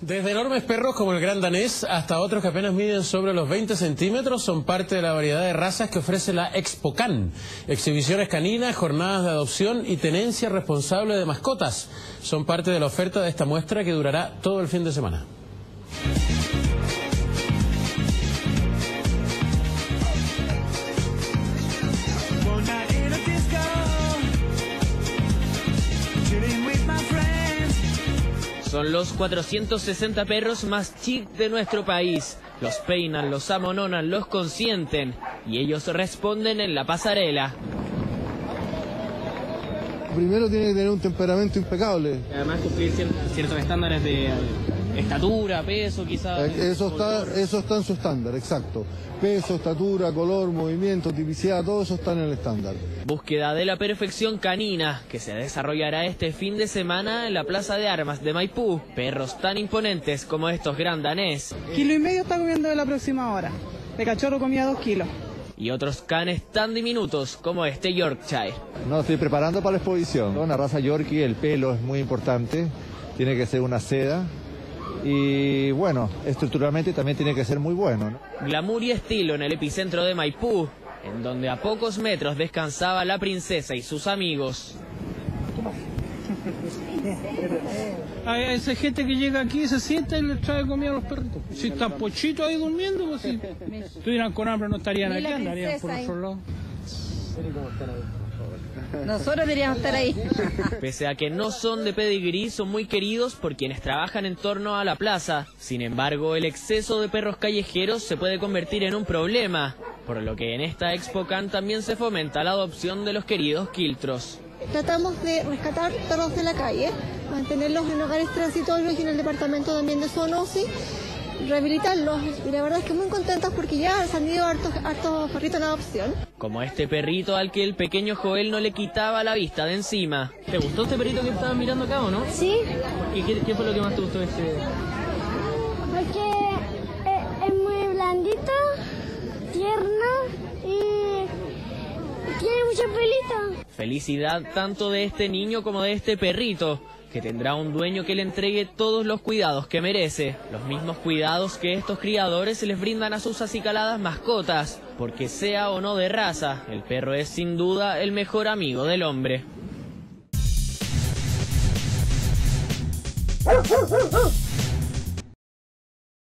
Desde enormes perros como el gran danés hasta otros que apenas miden sobre los 20 centímetros son parte de la variedad de razas que ofrece la ExpoCan. Exhibiciones caninas, jornadas de adopción y tenencia responsable de mascotas son parte de la oferta de esta muestra que durará todo el fin de semana. Son los 460 perros más chic de nuestro país. Los peinan, los amononan, los consienten y ellos responden en la pasarela. Primero tiene que tener un temperamento impecable. Además cumplir ciertos estándares de estatura, peso quizás. Eh, eso está, eso está en su estándar, exacto. Peso, estatura, color, movimiento, tipicidad, todo eso está en el estándar. Búsqueda de la perfección canina, que se desarrollará este fin de semana en la Plaza de Armas de Maipú. Perros tan imponentes como estos gran danés. Kilo y medio está comiendo de la próxima hora. De cachorro comía dos kilos y otros canes tan diminutos como este Yorkshire. No, estoy preparando para la exposición. Una raza Yorkie, el pelo es muy importante, tiene que ser una seda. Y bueno, estructuralmente también tiene que ser muy bueno. Glamour y estilo en el epicentro de Maipú, en donde a pocos metros descansaba la princesa y sus amigos. Hay esa gente que llega aquí, se sienta y le trae comida a los perritos. Si están pochitos ahí durmiendo, pues si estuvieran con hambre no estarían aquí, andarían por otro lado. Nosotros deberíamos estar ahí. Pese a que no son de pedigrí, son muy queridos por quienes trabajan en torno a la plaza. Sin embargo, el exceso de perros callejeros se puede convertir en un problema, por lo que en esta ExpoCan también se fomenta la adopción de los queridos quiltros. Tratamos de rescatar perros de la calle, mantenerlos en hogares transitorios y en el departamento también de zoonosis rehabilitarlos y la verdad es que muy contentos porque ya han ido hartos, hartos perritos en adopción. Como este perrito al que el pequeño Joel no le quitaba la vista de encima. ¿Te gustó este perrito que estabas mirando acá o no? Sí. ¿Y qué, qué fue lo que más te gustó de este? Porque es, es muy blandito, tierno y tiene mucho pelito. Felicidad tanto de este niño como de este perrito que tendrá un dueño que le entregue todos los cuidados que merece, los mismos cuidados que estos criadores les brindan a sus acicaladas mascotas, porque sea o no de raza, el perro es sin duda el mejor amigo del hombre.